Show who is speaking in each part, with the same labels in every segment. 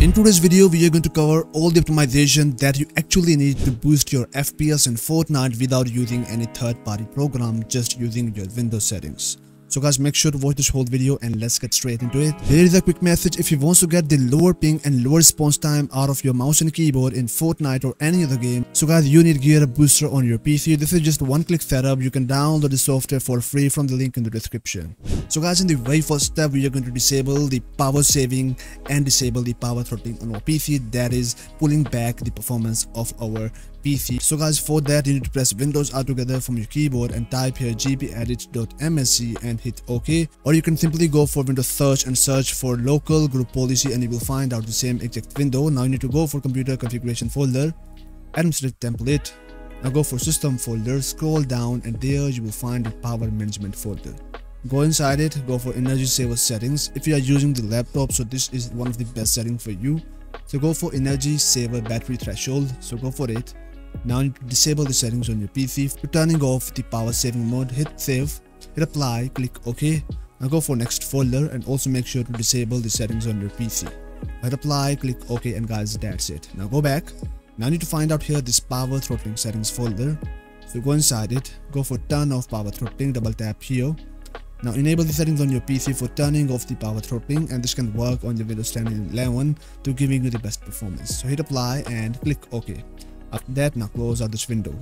Speaker 1: In today's video, we are going to cover all the optimization that you actually need to boost your FPS in Fortnite without using any third-party program, just using your Windows settings. So guys make sure to watch this whole video and let's get straight into it. Here is a quick message if you want to get the lower ping and lower response time out of your mouse and keyboard in Fortnite or any other game. So guys you need Gear Booster on your PC. This is just one click setup. You can download the software for free from the link in the description. So guys in the very first step we are going to disable the power saving and disable the power throttling on our PC that is pulling back the performance of our PC. So guys for that you need to press Windows R together from your keyboard and type here gpedit.msc and hit OK or you can simply go for Windows search and search for local group policy and you will find out the same exact window. Now you need to go for computer configuration folder, administrative template, now go for system folder, scroll down and there you will find the power management folder. Go inside it, go for energy saver settings. If you are using the laptop, so this is one of the best settings for you. So go for energy saver battery threshold, so go for it. Now disable the settings on your PC. For turning off the power saving mode, hit save hit apply click ok. Now go for next folder and also make sure to disable the settings on your pc hit apply click ok and guys that's it. Now go back. Now you need to find out here this power throttling settings folder. So go inside it. Go for turn off power throttling double tap here. Now enable the settings on your PC for turning off the power throttling and this can work on your Windows 10 and 11 to giving you the best performance. So hit apply and click OK. After that now close out this window.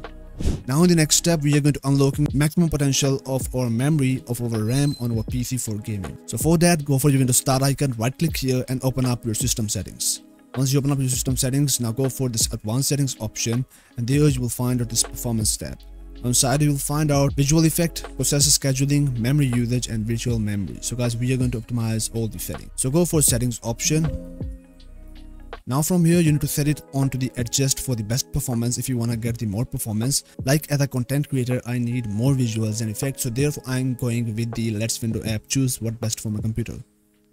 Speaker 1: Now in the next step, we are going to unlocking maximum potential of our memory of our RAM on our PC for gaming. So for that, go for your Windows Start icon, right click here and open up your system settings. Once you open up your system settings, now go for this advanced settings option and there you will find out this performance tab. On side you will find out visual effect, processor scheduling, memory usage and virtual memory. So guys we are going to optimize all the settings. So go for settings option now from here you need to set it on to the adjust for the best performance if you want to get the more performance. Like as a content creator I need more visuals and effects so therefore I'm going with the Let's Window app choose what best for my computer.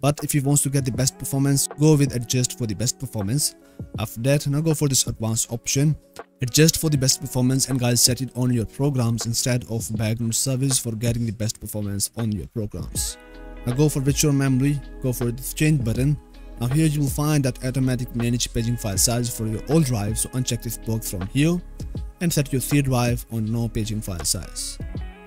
Speaker 1: But if you want to get the best performance, go with adjust for the best performance. After that, now go for this advanced option. Adjust for the best performance and guys set it on your programs instead of background service for getting the best performance on your programs. Now go for virtual memory, go for this change button now here you will find that automatic manage paging file size for your old drive so uncheck this box from here and set your C drive on no paging file size.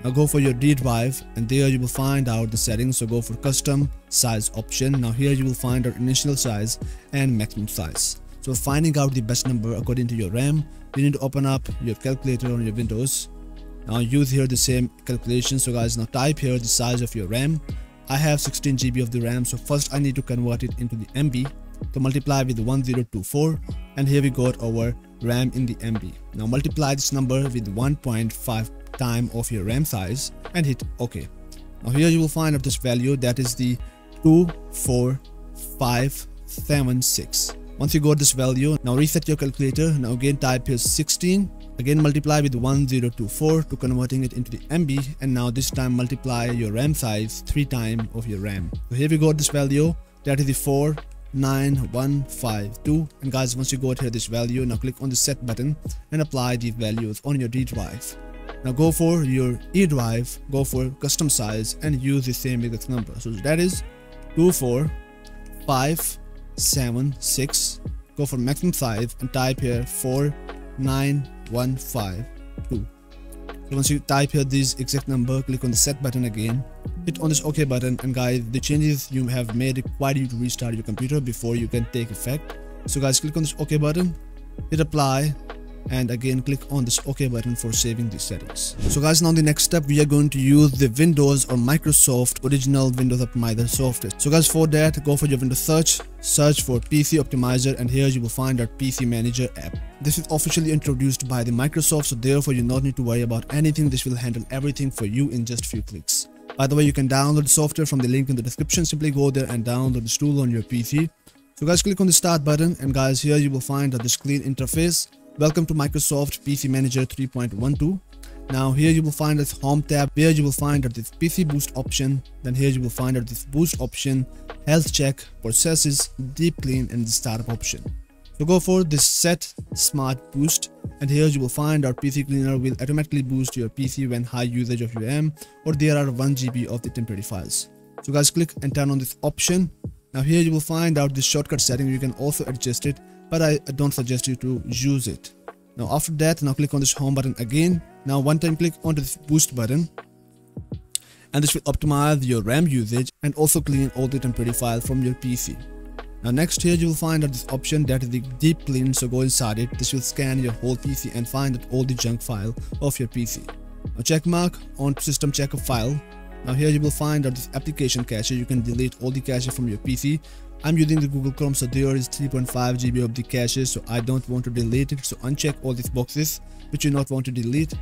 Speaker 1: Now go for your D drive and there you will find out the settings so go for custom size option. Now here you will find our initial size and maximum size. So finding out the best number according to your RAM, you need to open up your calculator on your Windows. Now use here the same calculation so guys now type here the size of your RAM I have 16 GB of the RAM so first I need to convert it into the MB to multiply with 1024 and here we got our RAM in the MB. Now multiply this number with 1.5 time of your RAM size and hit OK. Now here you will find out this value that is the 24576. Once you got this value, now reset your calculator. Now again type here 16 Again multiply with 1024 to converting it into the MB and now this time multiply your RAM size 3 times of your RAM. So here we got this value that is the 49152 and guys once you got here this value now click on the set button and apply these values on your D drive. Now go for your E drive, go for custom size and use the same exact number. So that is 24576. Go for maximum size and type here 491 152 so once you type here this exact number click on the set button again hit on this ok button and guys the changes you have made require you to restart your computer before you can take effect. So guys click on this ok button hit apply and again click on this ok button for saving these settings. So guys now the next step we are going to use the windows or microsoft original windows optimizer software. So guys for that go for your windows search search for pc optimizer and here you will find our pc manager app. This is officially introduced by the microsoft so therefore you not need to worry about anything. This will handle everything for you in just few clicks. By the way you can download the software from the link in the description. Simply go there and download this tool on your pc so guys click on the start button and guys here you will find that this clean interface Welcome to Microsoft PC Manager 3.12. Now here you will find this home tab where you will find that this PC boost option. Then here you will find that this boost option, health check, processes, deep clean and the startup option. So go for this set smart boost and here you will find our PC cleaner will automatically boost your PC when high usage of your RAM or there are 1 GB of the temporary files. So guys click and turn on this option Now here you will find out this shortcut setting. You can also adjust it, but I don't suggest you to use it. Now after that, now click on this home button again. Now one time click onto this boost button and this will optimize your RAM usage and also clean all the temporary files from your PC. Now next here you will find out this option that is the deep clean so go inside it. This will scan your whole PC and find all the junk file of your PC. Now check mark on system checker file. Now here you will find out this application cache. You can delete all the cache from your PC. I'm using the Google Chrome so there is 3.5 GB of the cache so I don't want to delete it. So uncheck all these boxes which you not want to delete.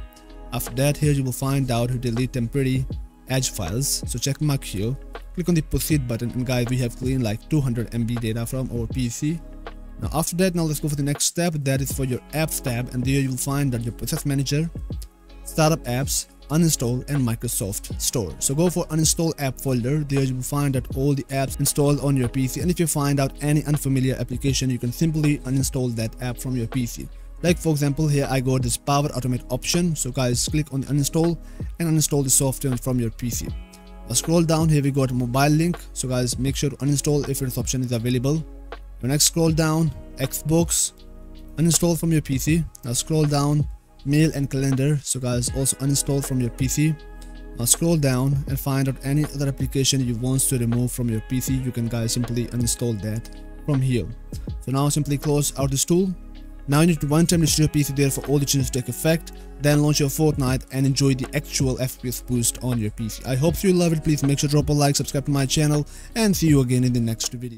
Speaker 1: After that here you will find out to delete temporary edge files. So check mark here click on the proceed button and guys we have cleaned like 200 MB data from our PC now after that now let's go for the next step that is for your apps tab and there you will find that your process manager startup apps uninstall and Microsoft Store. So go for uninstall app folder. There you will find out all the apps installed on your PC and if you find out any unfamiliar application you can simply uninstall that app from your PC. Like for example here I got this power automate option. So guys click on uninstall and uninstall the software from your PC. Now scroll down. Here we got mobile link. So guys make sure to uninstall if this option is available. Now next scroll down. Xbox. Uninstall from your pc now scroll down mail and calendar. So guys also uninstall from your pc now uh, scroll down and find out any other application you want to remove from your pc you can guys simply uninstall that from here. So now simply close out this tool. Now you need to one time restore your PC there for all the changes to take effect, then launch your Fortnite and enjoy the actual FPS boost on your PC. I hope you love it, please make sure to drop a like, subscribe to my channel and see you again in the next video.